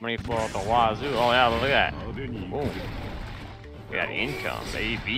Money flow out the wazoo. Oh yeah, look at that. Boom. We got income, baby.